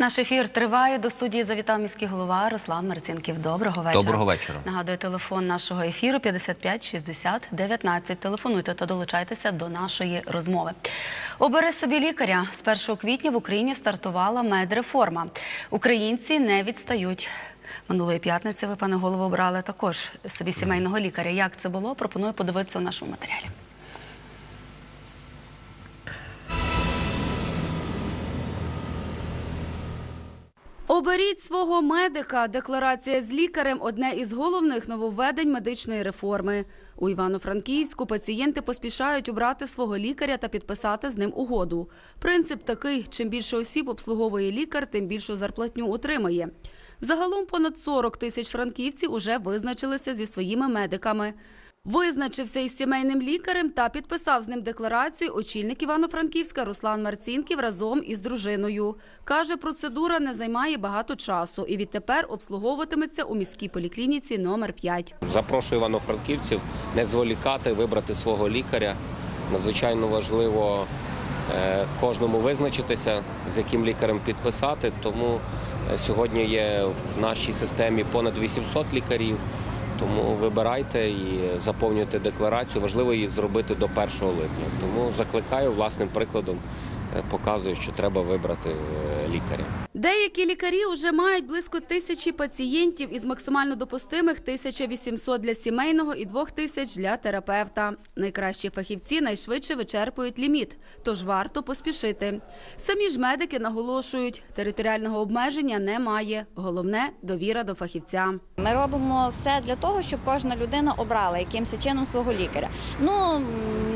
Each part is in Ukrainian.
Наш ефір триває. До студії завітав міський голова Руслан Марцінків. Доброго вечора. Доброго вечора. Нагадую, телефон нашого ефіру 55 60 19. Телефонуйте та долучайтеся до нашої розмови. Обери собі лікаря. З 1 квітня в Україні стартувала медреформа. Українці не відстають. Минулої п'ятниці ви, пане голово, обрали також собі сімейного лікаря. Як це було? Пропоную подивитися у нашому матеріалі. Оберіть свого медика. Декларація з лікарем одне із головних нововведень медичної реформи. У Івано-Франківську пацієнти поспішають обрати свого лікаря та підписати з ним угоду. Принцип такий: чим більше осіб обслуговує лікар, тим більшу зарплатню отримає. Загалом понад 40 тисяч франківців уже визначилися зі своїми медиками. Визначився із сімейним лікарем та підписав з ним декларацію очільник Івано-Франківська Руслан Марцінків разом із дружиною. Каже, процедура не займає багато часу і відтепер обслуговуватиметься у міській поліклініці номер 5. Запрошую івано-франківців не зволікати, вибрати свого лікаря. Надзвичайно важливо е, кожному визначитися, з яким лікарем підписати. Тому е, сьогодні є в нашій системі понад 800 лікарів. Тому вибирайте і заповнюйте декларацію. Важливо її зробити до 1 липня. Тому закликаю власним прикладом, показую, що треба вибрати е, лікаря. Деякі лікарі вже мають близько тисячі пацієнтів із максимально допустимих 1800 для сімейного і 2000 для терапевта. Найкращі фахівці найшвидше вичерпують ліміт, тож варто поспішити. Самі ж медики наголошують, територіального обмеження немає. Головне довіра до фахівця. Ми робимо все для того, щоб кожна людина обрала якимось чином свого лікаря. Ну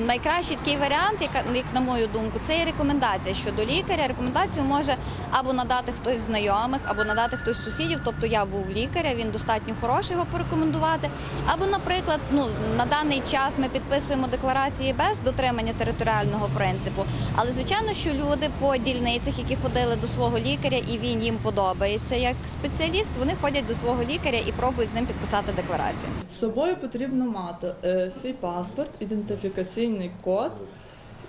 найкращий такий варіант, як, як на мою думку, це є рекомендація щодо лікаря. Рекомендацію може або надати хтось з знайомих, або надати хтось з сусідів. Тобто я був лікаря, він достатньо хороший його порекомендувати. Або, наприклад, ну на даний час ми підписуємо декларації без дотримання територіального принципу. Але звичайно, що люди по дільницях, які ходили до свого лікаря, і він їм подобається як спеціаліст, вони ходять до свого лікаря і пробують з ним підписати декларацію. З собою потрібно мати е, свій паспорт, ідентифікаційний код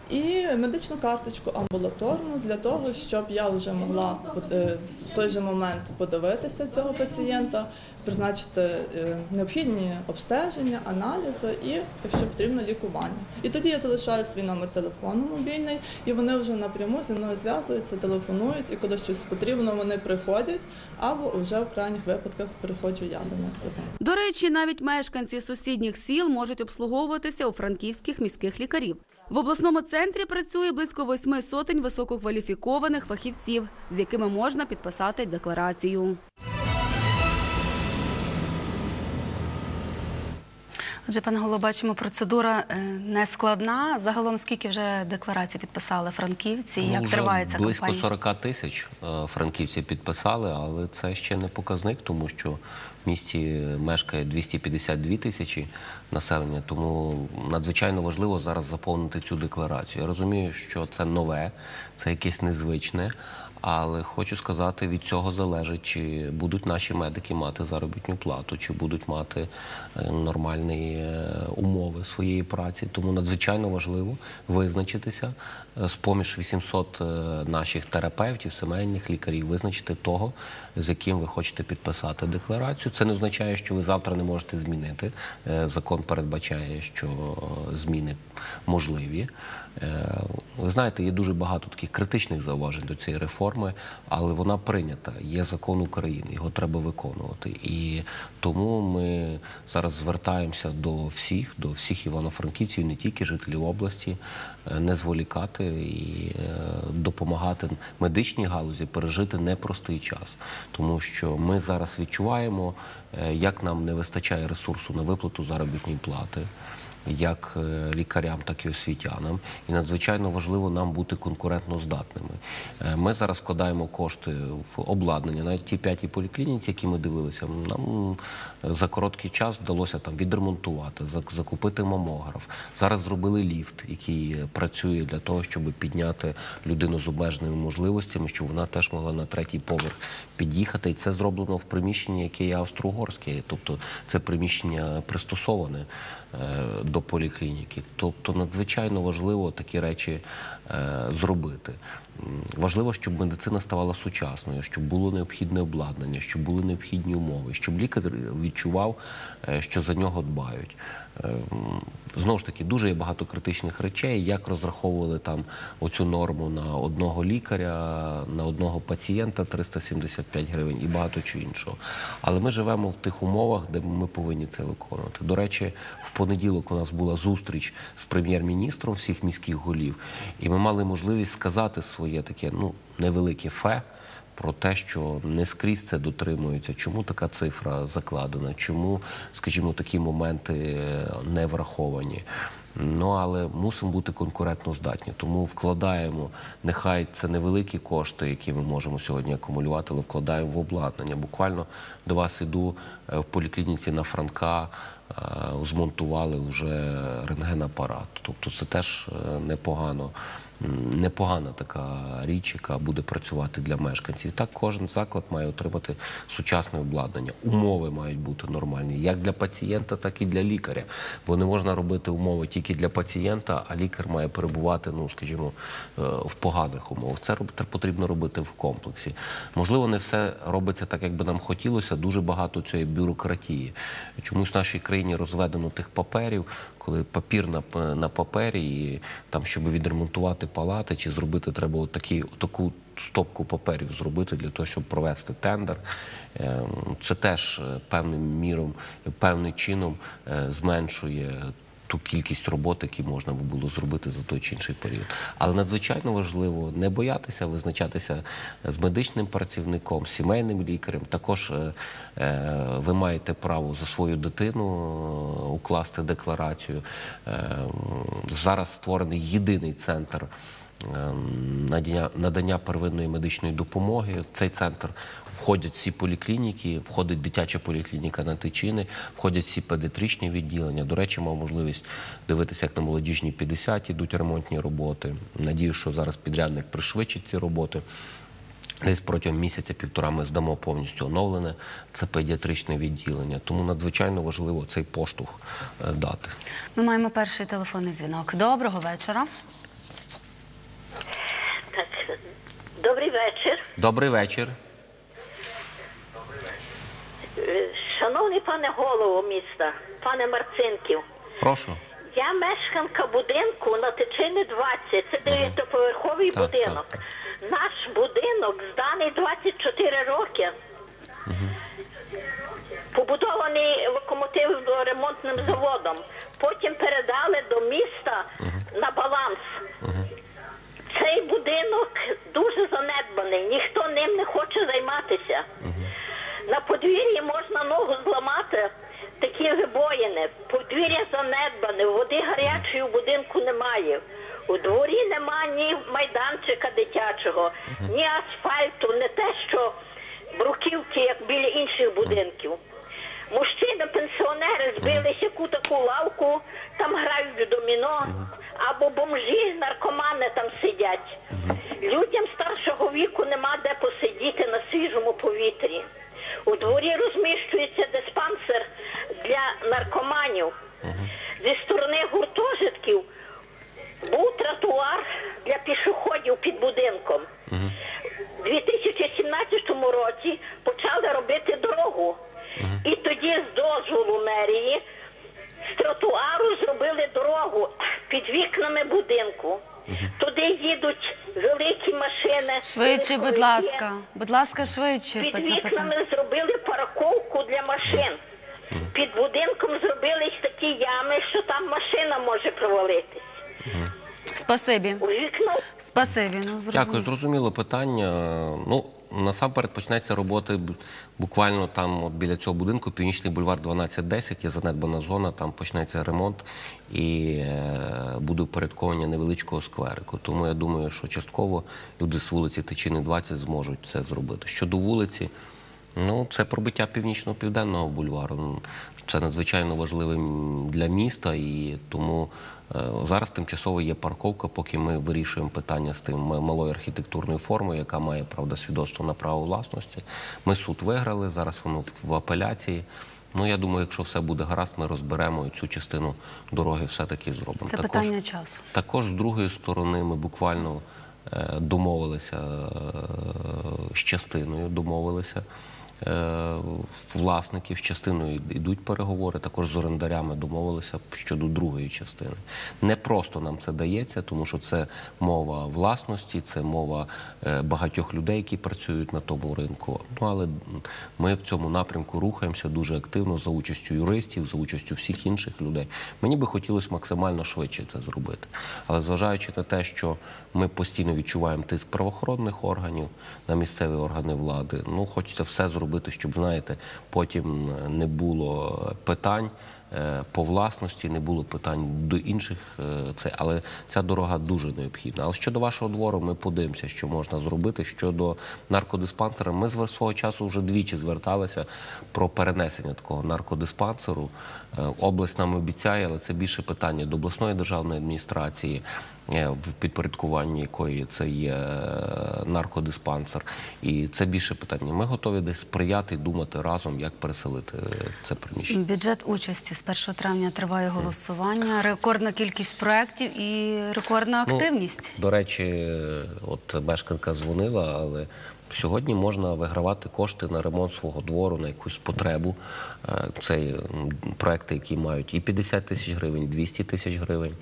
і медичну карточку амбулаторну для того, щоб я вже могла е, в той же момент подивитися цього пацієнта, призначити е, необхідні обстеження, аналізи і, якщо потрібно, лікування. І тоді я залишаю свій номер телефону мобільний, і вони вже напряму зі мною зв'язуються, телефонують, і коли щось потрібно, вони приходять, або вже в крайніх випадках приходжу я до них. До речі, навіть мешканці сусідніх сіл можуть обслуговуватися у франківських міських лікарів. В обласному центрі працює близько восьми сотень висококваліфікованих фахівців, з якими можна підписати декларацію. Отже, пане голово, бачимо, процедура е, не складна. Загалом скільки вже декларацій підписали франківці? Ну, Як вже триває близько кампанія? 40 тисяч е, франківців підписали, але це ще не показник, тому що в місті мешкає 252 тисячі населення. Тому надзвичайно важливо зараз заповнити цю декларацію. Я розумію, що це нове, це якесь незвичне. Але хочу сказати, від цього залежить, чи будуть наші медики мати заробітну плату, чи будуть мати е, нормальні е, умови своєї праці. Тому надзвичайно важливо визначитися з поміж 800 е, наших терапевтів, сімейних лікарів, визначити того, з яким ви хочете підписати декларацію. Це не означає, що ви завтра не можете змінити. Е, Закон передбачає, що зміни можливі. Е, Ви знаєте, є дуже багато таких критичних зауважень до цієї реформи, але вона прийнята. Є закон України, його треба виконувати. І тому ми зараз звертаємося до всіх, до всіх івано-франківців, не тільки жителів області, е, не зволікати і е, допомагати медичній галузі пережити непростий час, тому що ми зараз відчуваємо, як нам не вистачає ресурсу на виплату заробітної плати як е, лікарям, так і освітянам. І надзвичайно важливо нам бути конкурентно здатними. Е, Ми зараз вкладаємо кошти в обладнання, навіть ті п'ятій поліклініці, які ми дивилися, нам за короткий час вдалося там відремонтувати, закупити мамограф. Зараз зробили ліфт, який працює для того, щоб підняти людину з обмеженими можливостями, щоб вона теж могла на третій поверх під'їхати. І це зроблено в приміщенні, яке є австро-угорське, тобто це приміщення пристосоване до поліклініки. Тобто надзвичайно важливо такі речі е, зробити. Важливо, щоб медицина ставала сучасною, щоб було необхідне обладнання, щоб були необхідні умови, щоб лікар відчував, е, що за нього дбають. Е, Знову ж таки, дуже є багато критичних речей, як розраховували там оцю норму на одного лікаря, на одного пацієнта 375 гривень і багато чого іншого. Але ми живемо в тих умовах, де ми повинні це виконувати. До речі, в понеділок у нас була зустріч з прем'єр-міністром всіх міських голів, і ми мали можливість сказати своє таке ну невелике фе. Про те, що не скрізь це дотримується, чому така цифра закладена, чому, скажімо, такі моменти е, не враховані. Ну але мусимо бути конкурентно здатні. Тому вкладаємо, нехай це невеликі кошти, які ми можемо сьогодні акумулювати, але вкладаємо в обладнання. Буквально до вас іду е, в поліклініці на Франка. е, Змонтували вже рентгенапарат. Тобто це теж непогано. Непогана така річ, яка буде працювати для мешканців. Так кожен заклад має отримати сучасне обладнання. Умови мають бути нормальні, як для пацієнта, так і для лікаря. Бо не можна робити умови тільки для пацієнта, а лікар має перебувати, ну скажімо, е, в поганих умовах. Це потрібно робити в комплексі. Можливо, не все робиться так, як би нам хотілося. Дуже багато цієї бюрократії. Чомусь в нашій країні розведено тих паперів, коли папір на, на папері, і там, щоб відремонтувати палати чи зробити, треба таку стопку паперів зробити для того, щоб провести тендер. Е, Це теж е, певним міром, певним чином е, зменшує ту кількість роботи, які можна було зробити за той чи інший період. Але надзвичайно важливо не боятися визначатися з медичним працівником, сімейним лікарем. Також е, е, ви маєте право за свою дитину е, укласти декларацію. Зараз створений єдиний центр. е, Надання, надання первинної медичної допомоги в цей центр входять всі поліклініки, входить дитяча поліклініка на Тичини, входять всі педіатричні відділення. До речі, мав можливість дивитися, як на молодіжній 50 ідуть ремонтні роботи. Надію, що зараз підрядник пришвидшить ці роботи. Десь протягом місяця-півтора ми здамо повністю оновлене це педіатричне відділення. Тому надзвичайно важливо цей поштовх е, дати. Ми маємо перший телефонний дзвінок. Доброго вечора. Добрий вечір. Добрий вечір. Е, Шановний пане голово міста, пане Марцинків, Прошу. я мешканка будинку на Тичини 20. Це дев'ятиповерховий Так, будинок. так, Наш будинок зданий 24 роки. Побудований локомотивно-ремонтним заводом. Потім передали до міста на баланс. Цей будинок дуже занедбаний, ніхто ним не хоче займатися. На подвір'ї можна ногу зламати, такі вибоїни. Подвір'я занедбане, води гарячої у будинку немає. У дворі нема ні майданчика дитячого, ні асфальту, не те, що бруківки, як біля інших будинків. Мужчини, пенсіонери збились яку таку лавку, там грають в доміно, або бомжі, наркомани там сидять. Людям старшого віку нема де посидіти на свіжому повітрі. У дворі розміщується диспансер для наркоманів. Зі сторони гуртожитків був тротуар для пішоходів під будинком. У 2017 році почали робити дорогу. І тоді з дозволу мерії з тротуару зробили дорогу під вікнами будинку. Туди їдуть великі машини. Швидше, будь ласка. Будь ласка, швидше Під вікнами зробили парковку для машин. Під будинком зробились такі ями, що там машина може провалитись. Спасибі. У вікно Спасибі. Ну, зрозуміло. Дякую, зрозуміло питання. Ну, насамперед почнеться роботи буквально там от біля цього будинку, Північний бульвар 1210, є занедбана зона, там почнеться ремонт і е, буде упорядковання невеличкого скверику. Тому я думаю, що частково люди з вулиці Тичини 20 зможуть це зробити. Щодо вулиці, Ну, це пробиття північно-південного бульвару. Це надзвичайно важливим для міста, і тому зараз тимчасово є парковка, поки ми вирішуємо питання з тим малою архітектурною формою, яка має правда свідоцтво на право власності. Ми суд виграли. Зараз воно в- апеляції. Ну я думаю, якщо все буде гаразд, ми розберемо і цю частину дороги все таки зробимо. Це Також- питання часу. також з другої сторони ми буквально е, домовилися е, з частиною, домовилися. Е, Власників з частиною йдуть переговори, також з орендарями домовилися щодо другої частини. Не просто нам це дається, тому що це мова власності, це мова е, багатьох людей, які працюють на тому ринку. Ну але ми в цьому напрямку рухаємося дуже активно за участю юристів, за участю всіх інших людей. Мені би хотілося максимально швидше це зробити. Але зважаючи на те, що ми постійно відчуваємо тиск правоохоронних органів на місцеві органи влади, ну хочеться все зробити, щоб знаєте, потім не було питань. е, По власності не було питань до інших, е, це але ця дорога дуже необхідна. Але щодо вашого двору, ми подивимося, що можна зробити. Щодо наркодиспансера, ми з свого часу вже двічі зверталися про перенесення такого наркодиспансеру. Е, Область нам обіцяє, але це більше питання до обласної державної адміністрації, е, в підпорядкуванні якої це є е, наркодиспансер. І це більше питання. Ми готові десь сприяти і думати разом, як переселити е, це приміщення. Бюджет участі з 1 травня триває голосування, рекордна кількість проєктів і рекордна Ну, активність. До речі, от мешканка дзвонила, але сьогодні можна вигравати кошти на ремонт свого двору, на якусь потребу. Е, Це проекти, які мають і 50 тисяч гривень, і 200 тисяч гривень.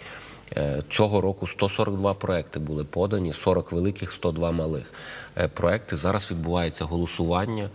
Е, Цього року 142 проекти були подані, 40 великих, 102 малих е, проекти. Зараз відбувається голосування.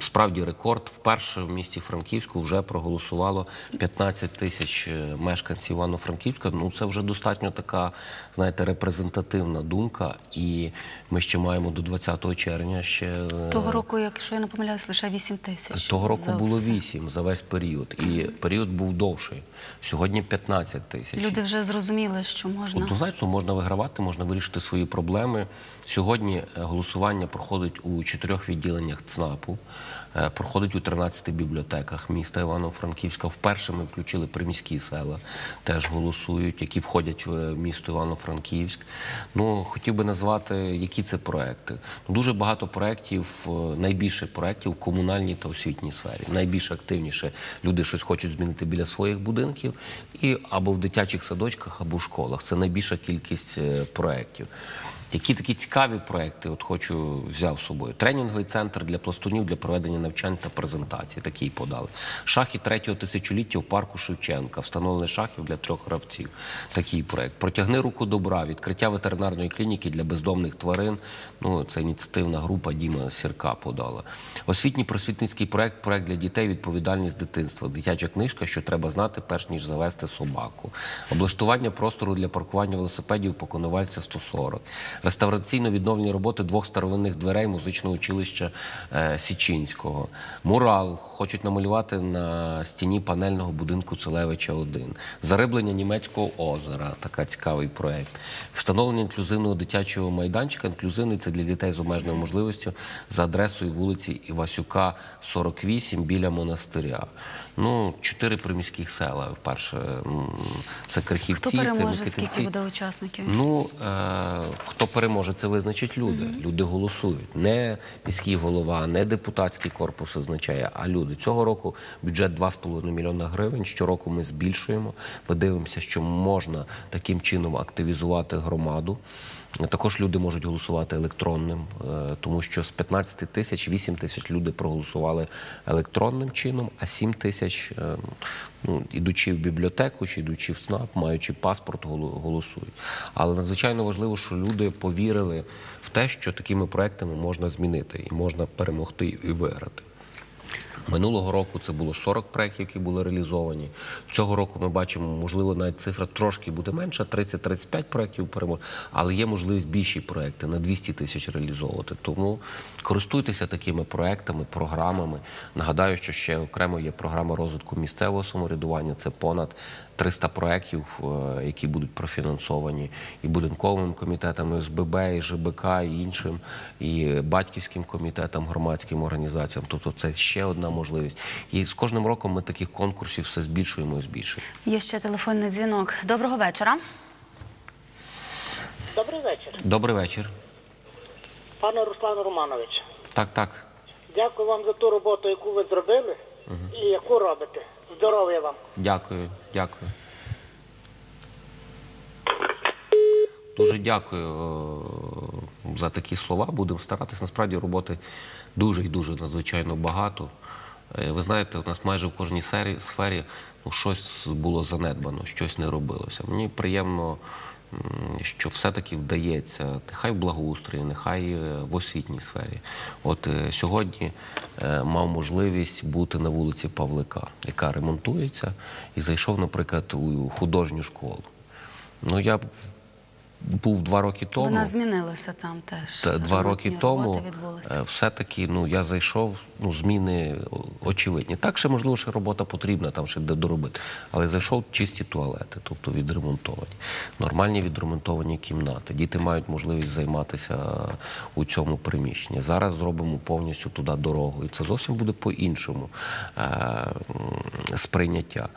Справді рекорд. Вперше в місті Франківську вже проголосувало 15 тисяч е, мешканців Івано-Франківська. Ну це вже достатньо така, знаєте, репрезентативна думка. І ми ще маємо до 20 червня ще Того року, якщо я не помиляюсь, лише 8 тисяч. того року було все. 8 за весь період, і період був довший. Сьогодні 15 тисяч. Люди вже зрозуміли, що можна. Однозначно можна вигравати, можна вирішити свої проблеми. Сьогодні е, голосування проходить у чотирьох відділеннях ЦНАПу, е, проходить у 13 бібліотеках міста Івано-Франківська. Вперше ми включили приміські села, теж голосують, які входять в е, місто Івано-Франківськ. Ну, хотів би назвати, які це проекти. Дуже багато проєктів, найбільше проєктів у комунальній та освітній сфері. Найбільш активніше люди щось хочуть змінити біля своїх будинків і або в дитячих садочках, або в школах. Це найбільша кількість проєктів. Які такі цікаві проекти от хочу взяв з собою. Тренінговий центр для пластунів для проведення навчань та презентацій. Такий подали. Шахи третього тисячоліття у парку Шевченка. Встановлення шахів для трьох гравців. Такий проект. Протягни руку добра. Відкриття ветеринарної клініки для бездомних тварин. Ну це ініціативна група Діма Сірка подала. Освітній просвітницький проект. Проект для дітей. Відповідальність дитинства. Дитяча книжка, що треба знати, перш ніж завести собаку. Облаштування простору для паркування велосипедів по Коновальця 140. Реставраційно відновлені роботи двох старовинних дверей музичного училища е, Січинського. Мурал хочуть намалювати на стіні панельного будинку Целевича 1. Зариблення німецького озера. Така цікавий проект. Встановлення інклюзивного дитячого майданчика. Інклюзивний це для дітей з обмеженою можливістю за адресою вулиці Івасюка, 48 біля монастиря. Ну, чотири приміських села. Вперше м, це Крихівці, Хто це переможе, Микитинці. скільки буде учасників? Ну, е, хто переможе, це визначать люди. Люди голосують. Не міський голова, не депутатський корпус означає, а люди. Цього року бюджет 2,5 мільйона гривень. Щороку ми збільшуємо. Ми дивимося, що можна таким чином активізувати громаду. Також люди можуть голосувати електронним, е, тому що з 15 тисяч 8 тисяч люди проголосували електронним чином, а 7 тисяч, е, ну, ідучи в бібліотеку чи ідучи в СНАП, маючи паспорт, голосують. Але надзвичайно важливо, що люди повірили в те, що такими проектами можна змінити і можна перемогти і виграти. Минулого року це було 40 проєктів, які були реалізовані. Цього року ми бачимо, можливо, навіть цифра трошки буде менша, 30-35 проєктів перемог, але є можливість більші проєкти на 200 тисяч реалізовувати. Тому користуйтеся такими проєктами, програмами. Нагадаю, що ще окремо є програма розвитку місцевого самоврядування. Це понад 300 проєктів, е, які будуть профінансовані і будинковим комітетом, і СББ, і ЖБК, і іншим, і батьківським комітетам, громадським організаціям. Тобто це ще одна можливість. І з кожним роком ми таких конкурсів все збільшуємо і збільшуємо. Є ще телефонний дзвінок. Доброго вечора. Добрий вечір, Добрий вечір. пане Руслан Романович. Так, так. Дякую вам за ту роботу, яку ви зробили і яку робите. Здоров'я вам. Дякую, дякую. Дуже дякую. Е, за такі слова. Будемо старатися. Насправді роботи дуже і дуже надзвичайно багато. Е, Ви знаєте, у нас майже в кожній сфері, ну, щось було занедбано, щось не робилося. Мені приємно, що все-таки вдається, нехай в благоустрої, нехай е, в освітній сфері. От е, сьогодні е, мав можливість бути на вулиці Павлика, яка ремонтується, і зайшов, наприклад, у художню школу. Ну, я був два роки тому. Вона змінилася там теж. Та два роки тому е, все-таки ну, я зайшов, ну, зміни очевидні. Так, ще, можливо, ще робота потрібна, там ще де доробити. Але зайшов чисті туалети, тобто відремонтовані. Нормальні відремонтовані кімнати. Діти мають можливість займатися у цьому приміщенні. Зараз зробимо повністю туди дорогу. І це зовсім буде по-іншому е, сприйняття.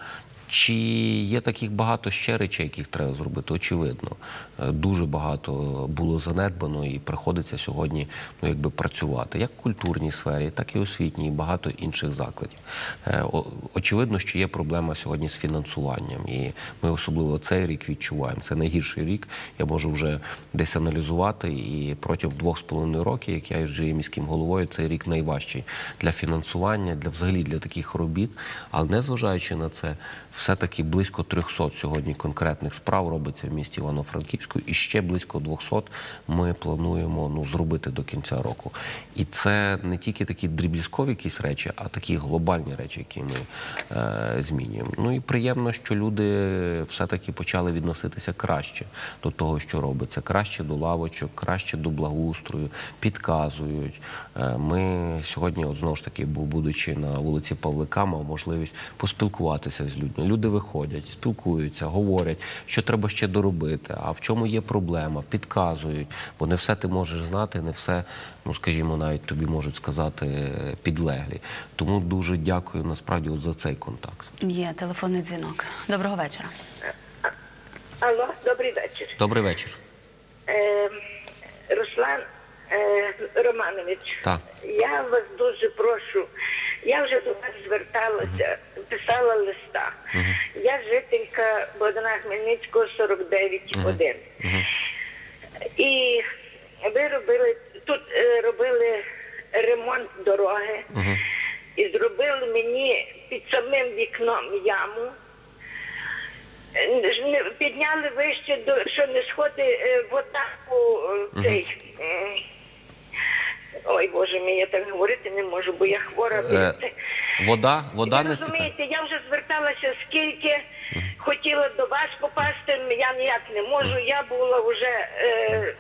Чи є таких багато ще речей, яких треба зробити? Очевидно, Е, дуже багато було занедбано і приходиться сьогодні ну, якби працювати як в культурній сфері, так і освітній, і багато інших закладів. Е, Очевидно, що є проблема сьогодні з фінансуванням, і ми особливо цей рік відчуваємо. Це найгірший рік. Я можу вже десь аналізувати. І протягом двох з половиною років, як я вже є міським головою, цей рік найважчий для фінансування, для взагалі для таких робіт. Але незважаючи на це, все-таки близько 300 сьогодні конкретних справ робиться в місті Івано-Франківську, і ще близько 200 ми плануємо ну, зробити до кінця року. І це не тільки такі дріб'язкові якісь речі, а такі глобальні речі, які ми е, змінюємо. Ну і приємно, що люди все-таки почали відноситися краще до того, що робиться, краще до лавочок, краще до благоустрою, підказують. Е, Ми сьогодні, от знову ж таки, бу- будучи на вулиці Павлика, мав можливість поспілкуватися з людьми. Люди виходять, спілкуються, говорять, що треба ще доробити, а в чому є проблема, підказують, бо не все ти можеш знати, не все, ну скажімо, навіть тобі можуть сказати е, підлеглі. Тому дуже дякую насправді от за цей контакт. Є телефонний дзвінок. Доброго вечора. Алло, добрий вечір. Добрий вечір. Е, Руслан е, Романович, Так. я вас дуже прошу. Я вже до вас зверталася, писала листа. Я жителька Богдана Хмельницького 49-1. І ви робили тут е, робили ремонт дороги і зробили мені під самим вікном яму. Е, Підняли вище, до, що не сходить е, вода у цей. е, Ой, Боже мій, я так говорити не можу, бо я хвора. Е, вода, вода не розумієте, я вже зверталася скільки хотіла до вас попасти, я ніяк не можу. Я була вже е,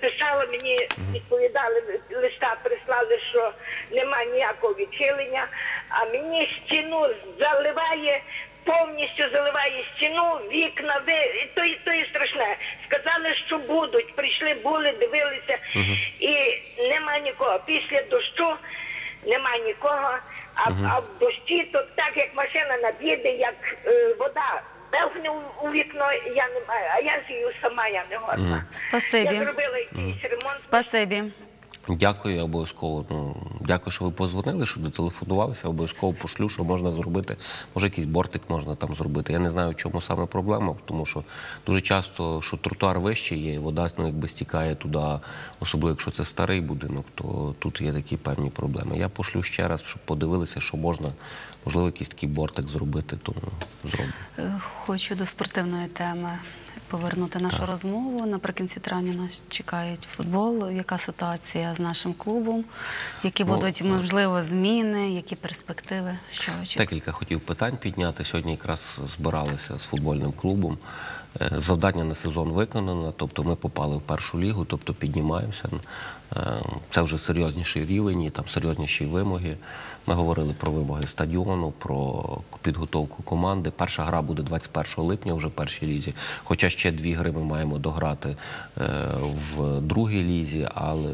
писала мені, відповідали листа, прислали, що нема ніякого відхилення, а мені стіну заливає. Повністю заливає стіну, вікна, ви і то, і то і страшне. Сказали, що будуть. Прийшли, були, дивилися, і нема нікого. Після дощу нема нікого. А, а в дощі то так, як машина над'їде, як е, вода белгне у, у вікно, я не маю. А я з'їю сама, я не годна. Спасибі. Я зробила якийсь ремонт. Спасибі. Дякую, обов'язково. Ну, дякую, що ви позвонили, що дотелефонувалися. Обов'язково пошлю, що можна зробити. Може, якийсь бортик можна там зробити. Я не знаю, в чому саме проблема, тому що дуже часто, що тротуар вищий є, і вода ну, якби стікає туди, особливо якщо це старий будинок, то тут є такі певні проблеми. Я пошлю ще раз, щоб подивилися, що можна, можливо, якийсь такий бортик зробити, тому зроблю. Е, Хочу до спортивної теми повернути нашу розмову. Наприкінці травня нас чекають футбол. Яка ситуація з нашим клубом? Які Ну, будуть можливо зміни, які перспективи? Що очікуєте? Декілька хотів питань підняти. Сьогодні якраз збиралися з футбольним клубом. Е, Завдання на сезон виконано, тобто ми попали в першу лігу, тобто піднімаємося. Е, Це вже серйозніший рівень, і там серйозніші вимоги. Ми говорили про вимоги стадіону, про підготовку команди. Перша гра буде 21 липня вже в першій лізі. Хоча ще дві гри ми маємо дограти е, в другій лізі, але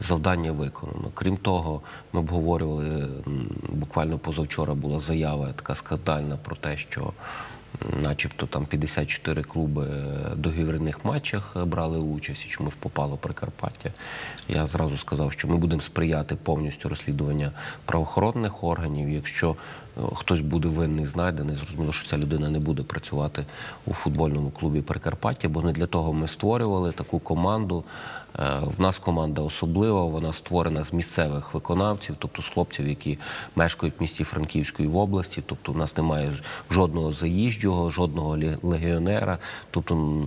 завдання виконано. Крім того, ми обговорювали буквально позавчора була заява така скандальна про те, що Начебто там 54 клуби е, договірних матчах е, брали участь, і чомусь попало Прикарпаття. Я зразу сказав, що ми будемо сприяти повністю розслідування правоохоронних органів. Якщо хтось буде винний, знайдений, зрозуміло, що ця людина не буде працювати у футбольному клубі Прикарпаття, бо не для того ми створювали таку команду. Е, В нас команда особлива, вона створена з місцевих виконавців, тобто з хлопців, які мешкають в місті Франківської в області. Тобто, в нас немає жодного заїжджого, жодного ле- легіонера, тобто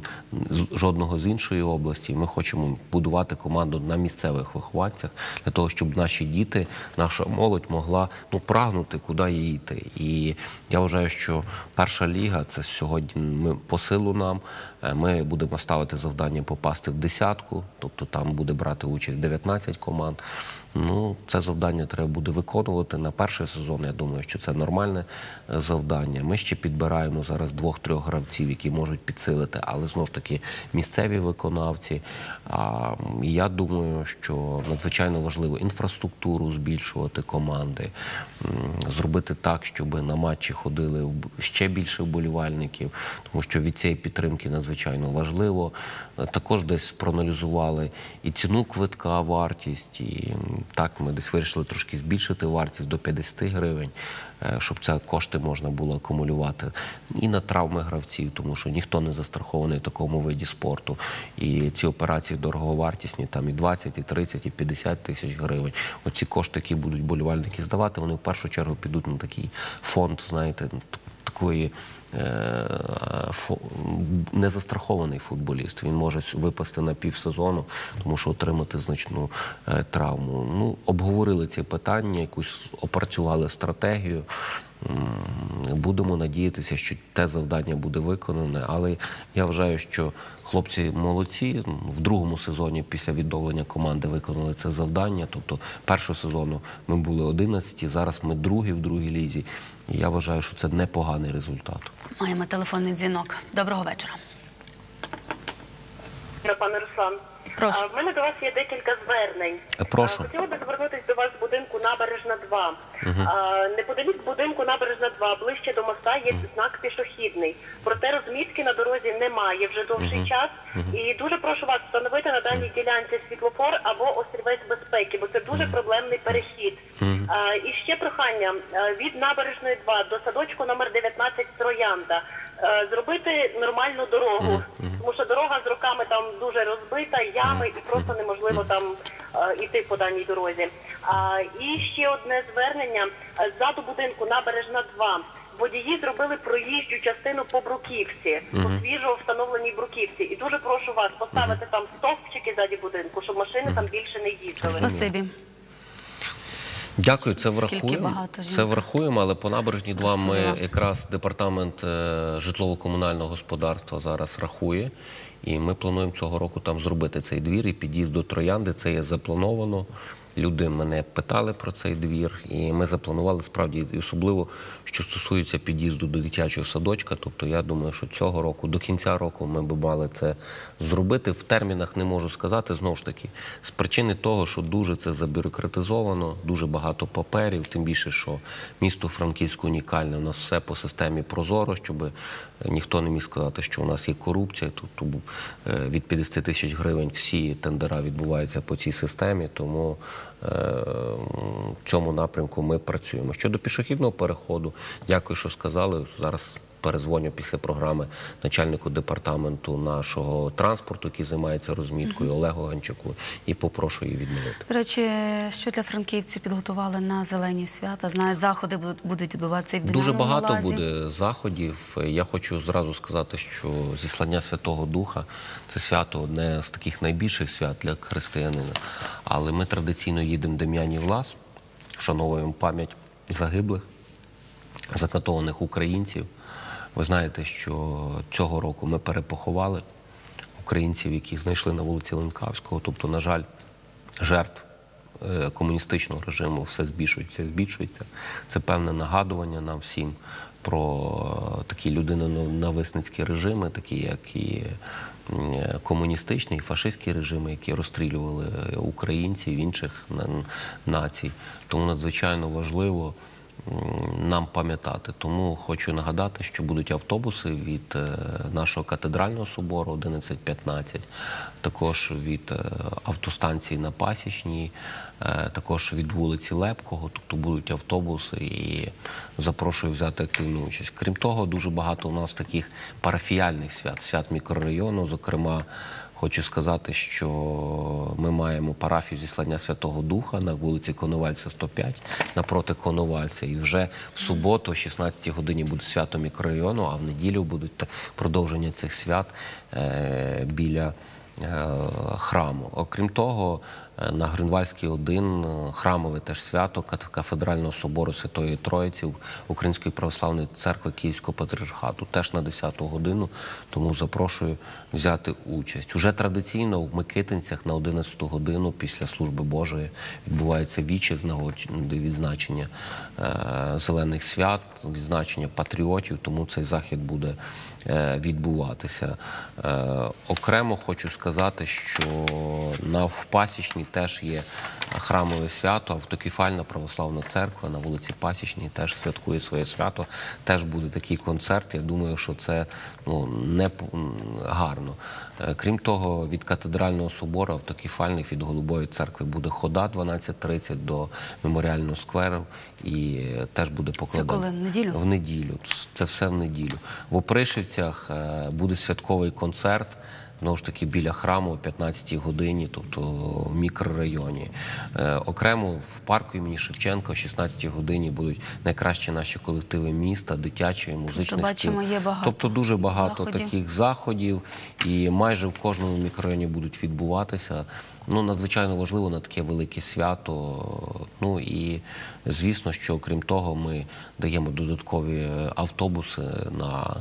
жодного з іншої області. Ми хочемо будувати команду на місцевих вихованцях для того, щоб наші діти, наша молодь могла ну прагнути, куди їй йти. І я вважаю, що перша ліга це сьогодні ми по силу нам. Е, Ми будемо ставити завдання попасти в десятку, тобто там буде брати участь 19 команд. Ну, це завдання треба буде виконувати на перший сезон. Я думаю, що це нормальне е, завдання. Ми ще підбираємо зараз двох-трьох гравців, які можуть підсилити, але знову ж таки місцеві виконавці. А, я думаю, що надзвичайно важливо інфраструктуру збільшувати команди, зробити так, щоб на матчі ходили ще більше вболівальників, тому що від цієї підтримки надзвичайно важливо. Е, Також десь проаналізували і ціну квитка, вартість. І так ми десь вирішили трошки збільшити вартість до 50 гривень, е, щоб це кошти можна було акумулювати і на травми гравців, тому що ніхто не застрахований в такому виді спорту. І ці операції дороговартісні, там і 20, і 30, і 50 тисяч гривень. Оці кошти, які будуть болівальники здавати, вони в першу чергу підуть на такий фонд, знаєте, такої. Е, Незастрахований футболіст. Він може випасти на півсезону, тому що отримати значну е, травму. Ну, обговорили ці питання, якусь опрацювали стратегію. Будемо надіятися, що те завдання буде виконане. Але я вважаю, що хлопці молодці. В другому сезоні після відновлення команди виконали це завдання. Тобто першого сезону ми були 11, зараз ми другі в другій лізі. І я вважаю, що це непоганий результат. Маємо телефонний дзвінок. Доброго вечора. Пане Руслан, Прошу. В мене до вас є декілька звернень. Е, прошу. Хотіла би звернутися до вас з будинку Набережна 2. А, Неподалік будинку Набережна 2, ближче до моста, є знак пішохідний. Проте розмітки на дорозі немає вже довший час. І дуже прошу вас встановити на даній ділянці світлофор або острівець безпеки, бо це дуже проблемний перехід. А, І ще прохання від Набережної 2 до садочку номер 19 Троянда. Е, Зробити нормальну дорогу, тому що дорога з роками там дуже розбита, ями, і просто неможливо там е, іти по даній дорозі. А, і ще одне звернення ззаду будинку набережна 2. Водії зробили проїжджу частину по бруківці, по свіжо встановленій бруківці. І дуже прошу вас поставити там стовпчики ззаді будинку, щоб машини там більше не їздили. Спасибі. Дякую, це врахуємо. Це врахуємо, але по набережні 2 ми якраз департамент е, житлово-комунального господарства зараз рахує. І ми плануємо цього року там зробити цей двір і під'їзд до Троянди. Це є заплановано. Люди мене питали про цей двір, і ми запланували справді і особливо, що стосується під'їзду до дитячого садочка. Тобто, я думаю, що цього року, до кінця року, ми б мали це зробити. В термінах не можу сказати знову ж таки, з причини того, що дуже це забюрократизовано, дуже багато паперів, тим більше, що місто Франківськ унікальне. У нас все по системі Прозоро, щоб ніхто не міг сказати, що у нас є корупція. Тобто е, від 50 тисяч гривень всі тендера відбуваються по цій системі, тому е, в цьому напрямку ми працюємо. Щодо пішохідного переходу, дякую, що сказали. Зараз перезвоню після програми начальнику департаменту нашого транспорту, який займається розміткою, Олегу Ганчаку, і попрошу її відмінити. До речі, що для франківців підготували на зелені свята? Знають, заходи будуть- відбуватися і в Дуже багато буде заходів. Я хочу зразу сказати, що зіслання Святого Духа це свято одне з таких найбільших свят для християнина. Але ми традиційно їдемо Дем'янів Лаз, вшановуємо пам'ять загиблих, закатованих українців. Ви знаєте, що цього року ми перепоховали українців, які знайшли на вулиці Ленкавського. Тобто, на жаль, жертв е, комуністичного режиму все збільшується, збільшується. Це певне нагадування нам всім про е, такі людиноненависницькі режими, такі як і е, комуністичні, і фашистські режими, які розстрілювали українців інших націй. Тому надзвичайно важливо нам пам'ятати. Тому хочу нагадати, що будуть автобуси від е, нашого катедрального собору 11.15, також від е, автостанції на Пасічній, е, також від вулиці Лепкого, тобто будуть автобуси і запрошую взяти активну участь. Крім того, дуже багато у нас таких парафіяльних свят, свят мікрорайону, зокрема. Хочу сказати, що ми маємо парафію зіслання Святого Духа на вулиці Коновальця 105 напроти Коновальця. І вже в суботу, о 16 годині, буде свято мікрорайону, а в неділю будуть продовження цих свят е, біля е, храму. Окрім того, на Грюнвальській 1 е, храмове теж свято кафедрального собору Святої Троїці Української православної церкви Київського патріархату, теж на 10-ту годину. Тому запрошую взяти участь. Уже традиційно в Микитинцях на 11 годину після служби Божої відбувається нагоди відзначення е, зелених свят, відзначення патріотів. Тому цей захід буде е, відбуватися. Е, окремо хочу сказати, що на Впасічній теж є храмове свято, автокефальна православна церква на вулиці Пасічній теж святкує своє свято. Теж буде такий концерт. Я думаю, що це ну, не гарно. Е, Крім того, від катедрального собору автокефальних від Голубої церкви буде хода 12.30 до меморіального скверу і е, теж буде покладено. коли? В неділю? В неділю. Це все в неділю. В Опришівцях е, буде святковий концерт. Знову ж таки, біля храму о 15-й годині, тобто в мікрорайоні. Е, окремо в парку імені Шевченка о 16-й годині будуть найкращі наші колективи міста, дитячі, музичних бачимо, є багато Тобто дуже багато заходів. таких заходів, і майже в кожному мікрорайоні будуть відбуватися. Ну, надзвичайно важливо на таке велике свято. Ну і звісно, що окрім того, ми даємо додаткові е, автобуси на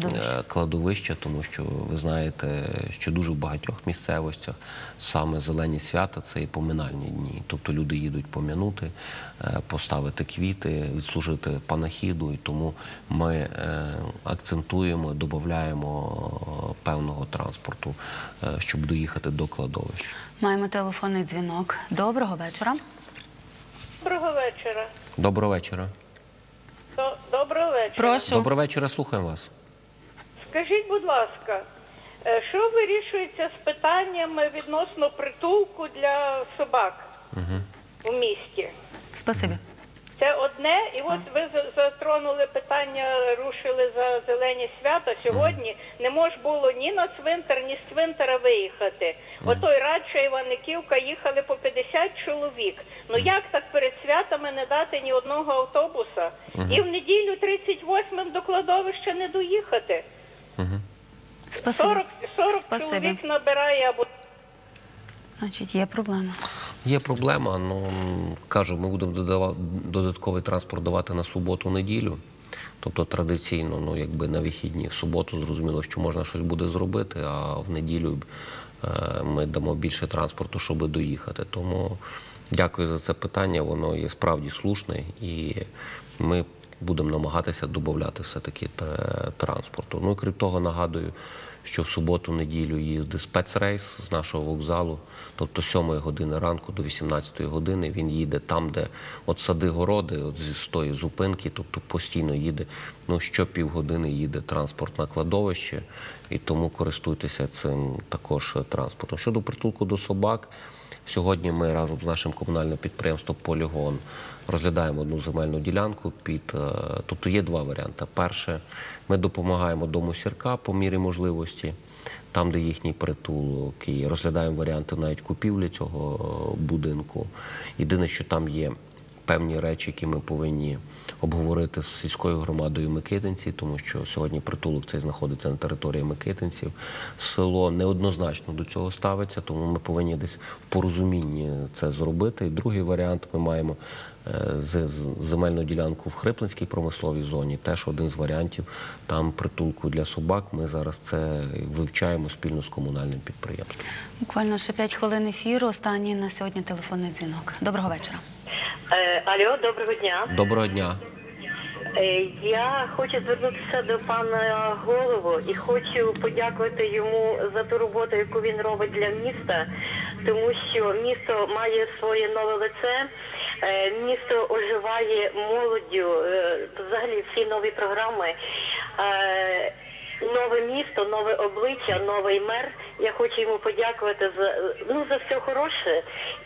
Кладовище. е, кладовища, тому що ви знаєте, що дуже в багатьох місцевостях саме зелені свята це і поминальні дні. Тобто люди їдуть пом'янути, е, поставити квіти, відслужити панахіду, і тому ми е, акцентуємо, додаємо певного транспорту, щоб доїхати до кладовища. Маємо телефонний дзвінок. Доброго вечора. Доброго вечора. Доброго вечора. Доброго вечора. Прошу. Доброго вечора, слухаємо вас. Скажіть, будь ласка, е, що вирішується з питаннями відносно притулку для собак у місті? Спасибі. Це одне, і от ви за- затронули питання, рушили за зелені свята. Сьогодні не мож було ні на цвинтар, ні з цвинтара виїхати. Отой Радша Іваниківка їхали по 50 чоловік. Ну як так перед святами не дати ні одного автобуса? І в неділю 38 до кладовища не доїхати. Спасибі. 40, 40 Спасибі. чоловік набирає або Значить, є проблема. Є проблема, ну кажу, ми будемо додава- додатковий транспорт давати на суботу-неділю. Тобто традиційно, ну якби на вихідні. В суботу зрозуміло, що можна щось буде зробити, а в неділю е, ми дамо більше транспорту, щоб доїхати. Тому дякую за це питання. Воно є справді слушне, і ми будемо намагатися додати все-таки транспорту. Ну крім того, нагадую, що в суботу-неділю їздить спецрейс з нашого вокзалу, тобто з 7 години ранку до 18 години він їде там, де от сади городи, от зі тої зупинки, тобто постійно їде. Ну, що півгодини їде транспорт на кладовище, і тому користуйтеся цим також транспортом. Щодо притулку до собак, Сьогодні ми разом з нашим комунальним підприємством Полігон розглядаємо одну земельну ділянку під. е, Тобто є два варіанти. Перше, ми допомагаємо дому сірка по мірі можливості, там, де їхній притулок, і розглядаємо варіанти навіть купівлі цього е, будинку. Єдине, що там є певні речі, які ми повинні обговорити з сільською громадою Микитинці, тому що сьогодні притулок цей знаходиться на території Микитинців. Село неоднозначно до цього ставиться, тому ми повинні десь в порозумінні це зробити. І другий варіант ми маємо е, з- земельну ділянку в Хриплинській промисловій зоні. Теж один з варіантів там притулку для собак. Ми зараз це вивчаємо спільно з комунальним підприємством. Буквально ще 5 хвилин ефіру. Останній на сьогодні телефонний дзвінок. Доброго вечора. Е, алло, доброго дня. Доброго дня. Е, я хочу звернутися до пана голову і хочу подякувати йому за ту роботу, яку він робить для міста, тому що місто має своє нове лице. Е, Місто оживає молоддю, е, взагалі всі нові програми. Е, Нове місто, нове обличчя, новий мер. Я хочу йому подякувати за ну за все хороше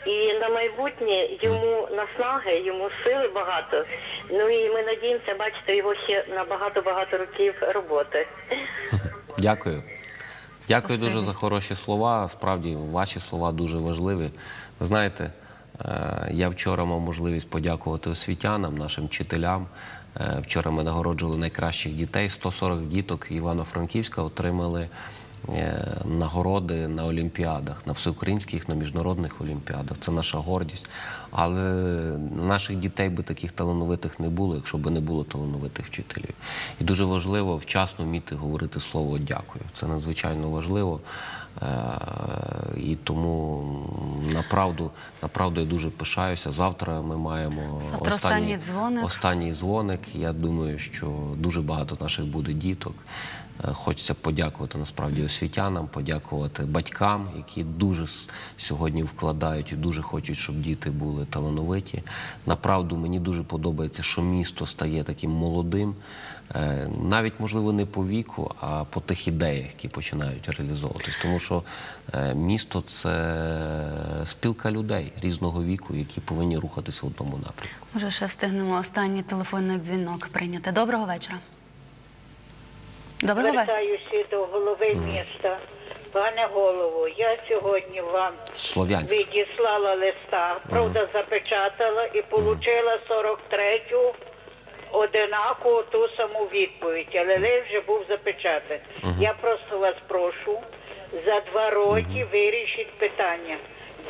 і на майбутнє йому наснаги, йому сили багато. Ну і ми надіємося бачити його ще на багато багато років роботи. Дякую. Дякую Спасибі. дуже за хороші слова. Справді, ваші слова дуже важливі. Ви знаєте, е, я вчора мав можливість подякувати освітянам, нашим вчителям. Е, Вчора ми нагороджували найкращих дітей. 140 діток Івано-Франківська отримали нагороди на олімпіадах, на всеукраїнських, на міжнародних олімпіадах. Це наша гордість. Але наших дітей би таких талановитих не було, якщо б не було талановитих вчителів. І дуже важливо вчасно вміти говорити слово дякую. Це надзвичайно важливо. Е, І тому направду, направду я дуже пишаюся. Завтра ми маємо Завтра останній дзвоник. останній дзвоник. Я думаю, що дуже багато наших буде діток. Е, Хочеться подякувати насправді освітянам, подякувати батькам, які дуже сьогодні вкладають і дуже хочуть, щоб діти були талановиті. Направду мені дуже подобається, що місто стає таким молодим, е, навіть можливо не по віку, а по тих ідеях, які починають реалізовуватись. Тому що е, місто це спілка людей різного віку, які повинні рухатися в одному напрямку. Може, ще встигнемо останній телефонний дзвінок прийняти. Доброго вечора. Доброго. Звертаюся до голови міста. Пане голову, я сьогодні вам Слов'янськ. відіслала листа, правда, запечатала і отримала 43-ю одинакову ту саму відповідь, але лист вже був запечатаний. Я просто вас прошу за два роки вирішіть питання.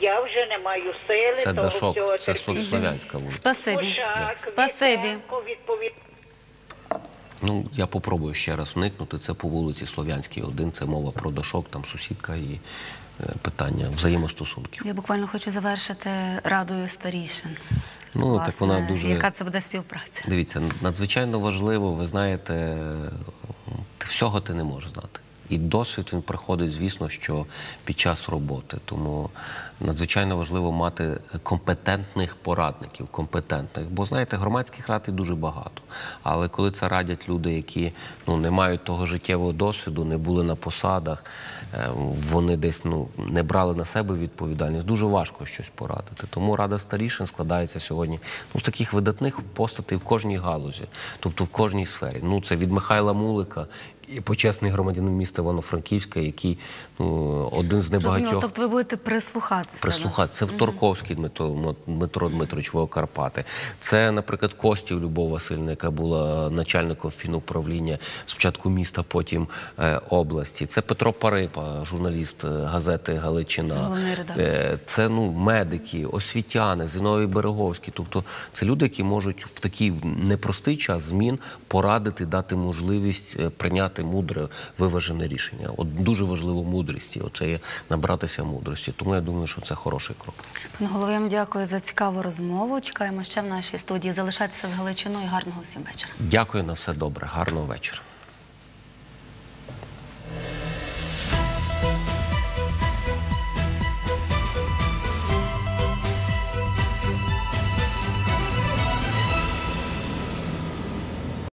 Я вже не маю сили Це того Дашок, всього це терпіти. Слов'янська вулиця. Спасибі. Кошак, Спасибі. Відповідь. Ну, я попробую ще раз уникнути. Це по вулиці Слов'янській 1, це мова про дошок, там сусідка і е, питання взаємостосунків. Я буквально хочу завершити радою старішин. Ну, так вона дуже- Яка це буде співпраця? Дивіться, надзвичайно важливо, ви знаєте, всього ти не можеш знати. І досвід він приходить, звісно, що під час роботи. Тому надзвичайно важливо мати компетентних порадників, компетентних. Бо знаєте, громадських рад і дуже багато. Але коли це радять люди, які ну, не мають того життєвого досвіду, не були на посадах, е, вони десь ну, не брали на себе відповідальність, дуже важко щось порадити. Тому рада старішин складається сьогодні ну, з таких видатних постатей в кожній галузі, тобто в кожній сфері. Ну, це від Михайла Мулика і почесний громадянин міста Івано-Франківська, який ну, один з Розуміло, небагатьох. тобто ви будете прислухатися. Прислухати. Це Вторковський Дмитро, Дмитро Дмитрович Карпати. Це, наприклад, Костів Любов Васильівна, яка була начальником фінуправління спочатку міста, потім е, області. Це Петро Парипа, журналіст е, газети Галичина. Е, Це ну, медики, освітяни, Зіновій Береговський. Тобто це люди, які можуть в такий непростий час змін порадити, дати можливість е, приймати мудре, виважене рішення. От дуже важливо мудрість. Оце є набратися мудрості. Тому я думаю, що це хороший крок. Пане голові, вам дякую за цікаву розмову. Чекаємо ще в нашій студії. Залишайтеся з Галичиною. Гарного всім вечора. Дякую на все добре. Гарного вечора.